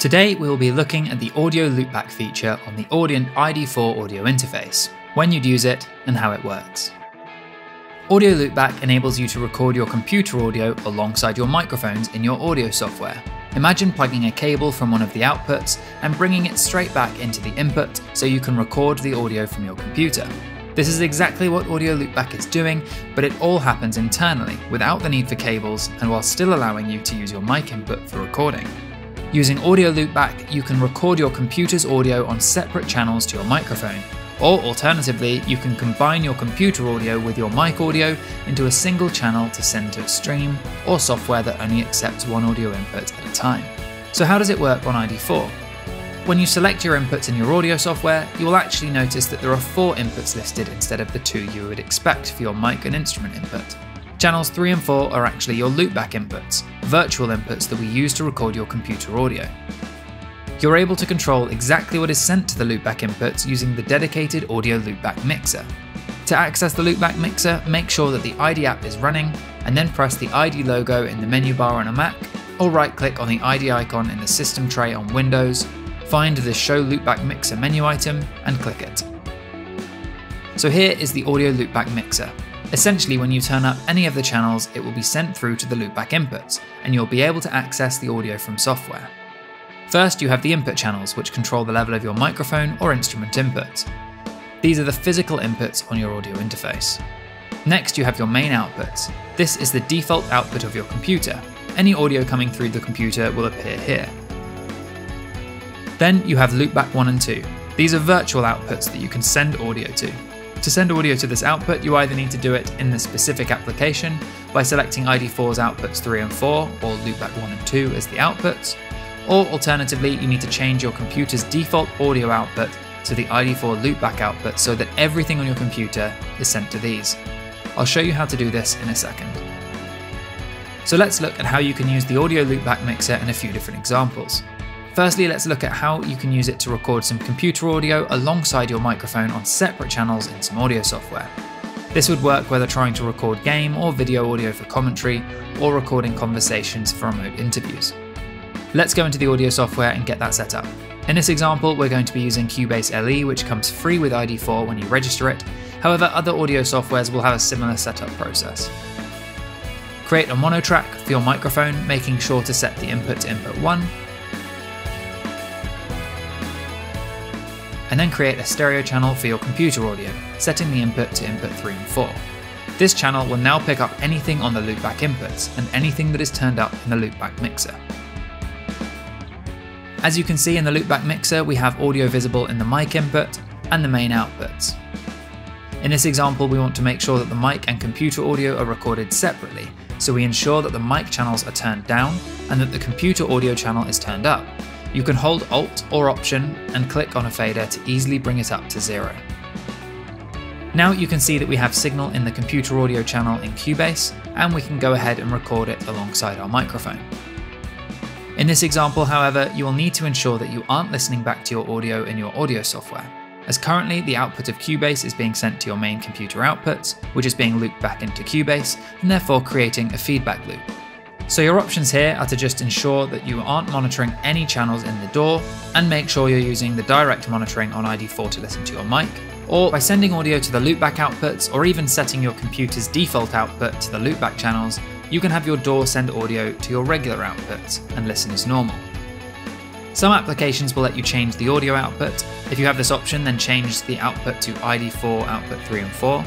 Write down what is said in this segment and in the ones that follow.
Today we will be looking at the audio loopback feature on the Audient iD4 audio interface, when you'd use it and how it works. Audio loopback enables you to record your computer audio alongside your microphones in your audio software. Imagine plugging a cable from one of the outputs and bringing it straight back into the input so you can record the audio from your computer. This is exactly what Audio Loopback is doing, but it all happens internally without the need for cables and while still allowing you to use your mic input for recording. Using Audio Loopback, you can record your computer's audio on separate channels to your microphone, or alternatively, you can combine your computer audio with your mic audio into a single channel to send to a stream or software that only accepts one audio input at a time. So how does it work on iD4? When you select your inputs in your audio software, you will actually notice that there are four inputs listed instead of the two you would expect for your mic and instrument input. Channels 3 and 4 are actually your loopback inputs, virtual inputs that we use to record your computer audio. You're able to control exactly what is sent to the loopback inputs using the dedicated audio loopback mixer. To access the loopback mixer, make sure that the iD app is running, and then press the iD logo in the menu bar on a Mac, or right click on the iD icon in the system tray on Windows, find the Show Loopback Mixer menu item and click it. So here is the Audio Loopback Mixer. Essentially, when you turn up any of the channels, it will be sent through to the loopback inputs, and you'll be able to access the audio from software. First, you have the input channels, which control the level of your microphone or instrument inputs. These are the physical inputs on your audio interface. Next, you have your main outputs. This is the default output of your computer. Any audio coming through the computer will appear here. Then you have loopback 1 and 2. These are virtual outputs that you can send audio to. To send audio to this output, you either need to do it in the specific application by selecting iD4's outputs 3 and 4, or loopback 1 and 2 as the outputs, or alternatively, you need to change your computer's default audio output to the iD4 loopback output so that everything on your computer is sent to these. I'll show you how to do this in a second. So let's look at how you can use the audio loopback mixer in a few different examples. Firstly, let's look at how you can use it to record some computer audio alongside your microphone on separate channels in some audio software. This would work whether trying to record game or video audio for commentary, or recording conversations for remote interviews. Let's go into the audio software and get that set up. In this example, we're going to be using Cubase LE, which comes free with iD4 when you register it. However, other audio softwares will have a similar setup process. Create a mono track for your microphone, making sure to set the input to input 1 and then create a stereo channel for your computer audio, setting the input to input 3 and 4. This channel will now pick up anything on the loopback inputs and anything that is turned up in the loopback mixer. As you can see in the loopback mixer, we have audio visible in the mic input and the main outputs. In this example, we want to make sure that the mic and computer audio are recorded separately, so we ensure that the mic channels are turned down and that the computer audio channel is turned up, you can hold Alt or Option and click on a fader to easily bring it up to zero. Now you can see that we have signal in the computer audio channel in Cubase, and we can go ahead and record it alongside our microphone. In this example, however, you will need to ensure that you aren't listening back to your audio in your audio software, as currently the output of Cubase is being sent to your main computer outputs, which is being looped back into Cubase, and therefore creating a feedback loop. So your options here are to just ensure that you aren't monitoring any channels in the DAW and make sure you're using the direct monitoring on iD4 to listen to your mic, or by sending audio to the loopback outputs or even setting your computer's default output to the loopback channels, you can have your DAW send audio to your regular outputs and listen as normal. Some applications will let you change the audio output. If you have this option, then change the output to iD4 output 3 and 4.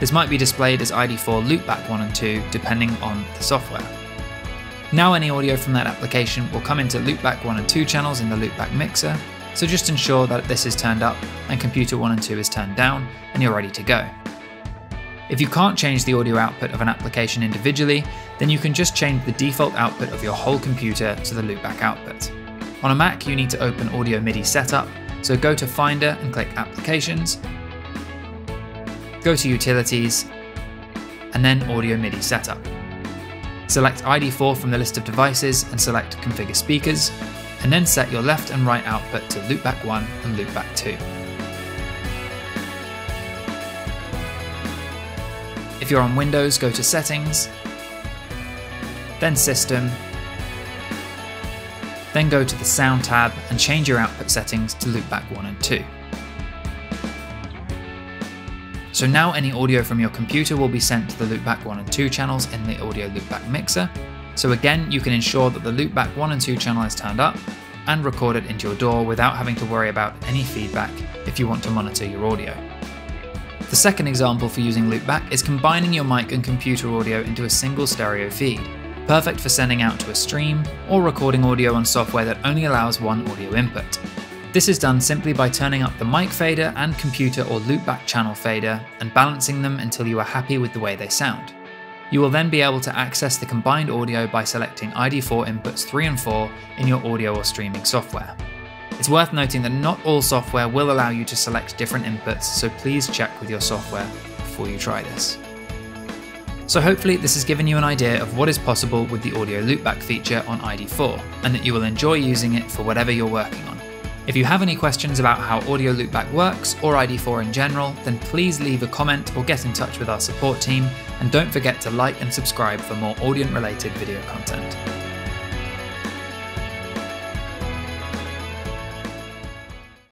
This might be displayed as iD4 loopback 1 and 2 depending on the software. Now any audio from that application will come into loopback 1 and 2 channels in the loopback mixer, so just ensure that this is turned up and computer 1 and 2 is turned down and you're ready to go. If you can't change the audio output of an application individually, then you can just change the default output of your whole computer to the loopback output. On a Mac, you need to open Audio MIDI Setup, so go to Finder and click Applications, go to Utilities, and then Audio MIDI Setup. Select iD4 from the list of devices and select Configure Speakers, and then set your left and right output to loopback 1 and loopback 2. If you're on Windows, go to Settings, then System, Then go to the Sound tab and change your output settings to loopback 1 and 2. So now any audio from your computer will be sent to the loopback 1 and 2 channels in the audio loopback mixer. So again, you can ensure that the loopback 1 and 2 channel is turned up and recorded into your DAW without having to worry about any feedback if you want to monitor your audio. The second example for using loopback is combining your mic and computer audio into a single stereo feed, perfect for sending out to a stream or recording audio on software that only allows one audio input. This is done simply by turning up the mic fader and computer or loopback channel fader and balancing them until you are happy with the way they sound. You will then be able to access the combined audio by selecting iD4 inputs 3 and 4 in your audio or streaming software. It's worth noting that not all software will allow you to select different inputs, so please check with your software before you try this. So hopefully this has given you an idea of what is possible with the audio loopback feature on iD4, and that you will enjoy using it for whatever you're working on. If you have any questions about how Audio Loopback works or iD4 in general, then please leave a comment or get in touch with our support team, and don't forget to like and subscribe for more Audient related video content.